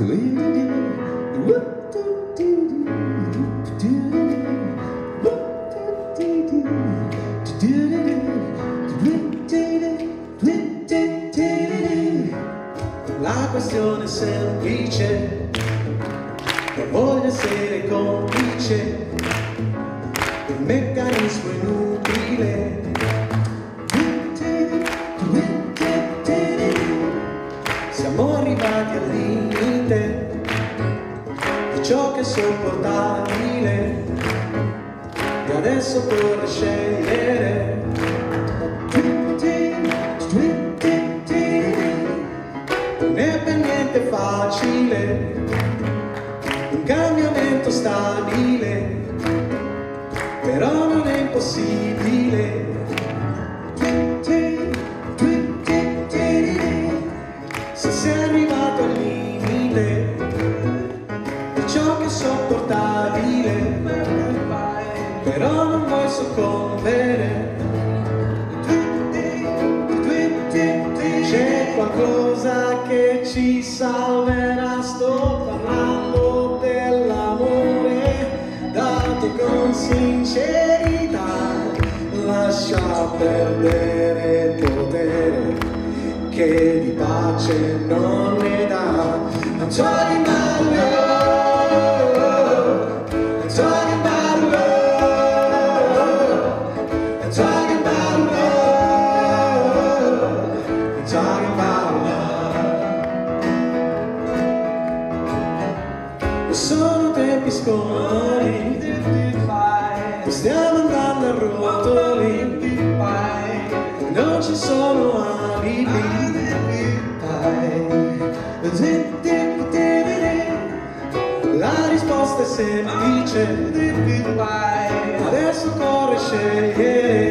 La questione semplice, non voglio essere complice, il meccanismo ciò che è sopportabile e adesso occorre scegliere. Non è per niente facile, soccombere. C'è qualcosa che ci salverà, sto parlando dell'amore dato con sincerità. Lascia perdere il potere che di pace non ne dà. Scomodi. Stiamo andando a rotoli. Non ci sono alibi. La risposta è semplice. Adesso corre scegliere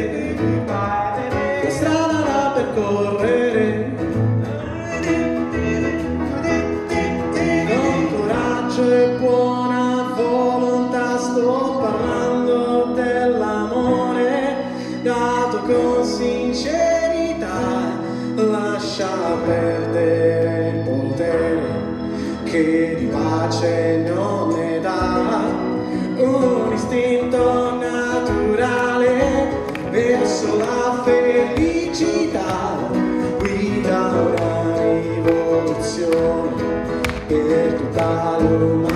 sto parlando dell'amore dato con sincerità. Lascia perdere il potere che di pace non ne dà. Un istinto naturale verso la felicità guida una rivoluzione per tutta l'umanità.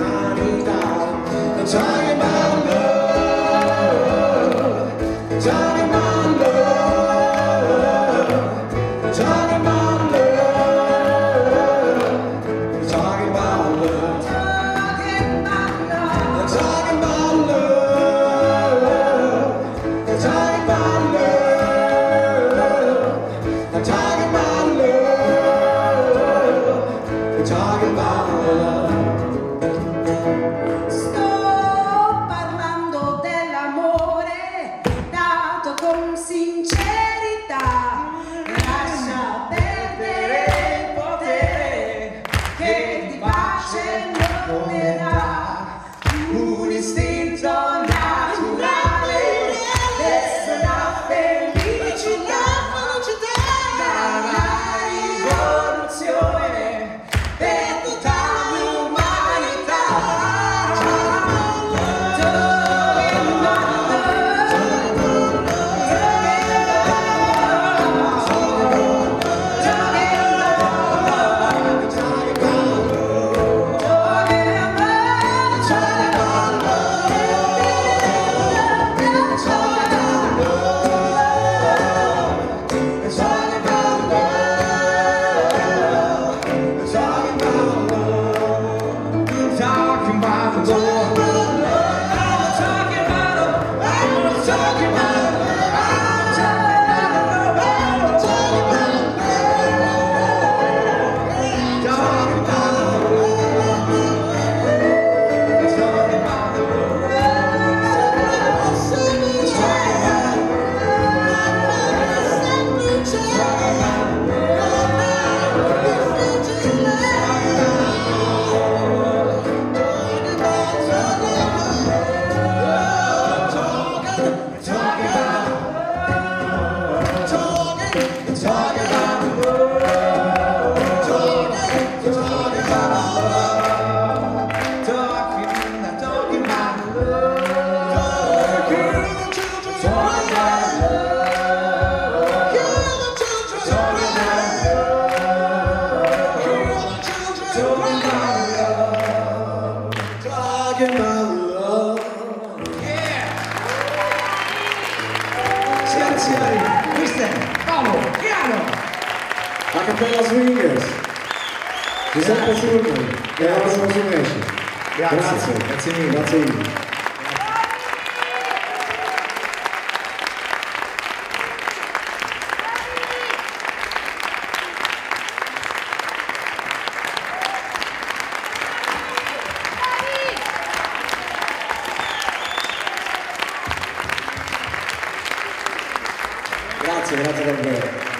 talking about love. Yeah. Signore e signori, questo è Paolo Chiaro. La Cappella Swingers. Giuseppe Sulman. E la prossima Grazie. Grazie mille. Grazie mille. grazie, grazie davvero.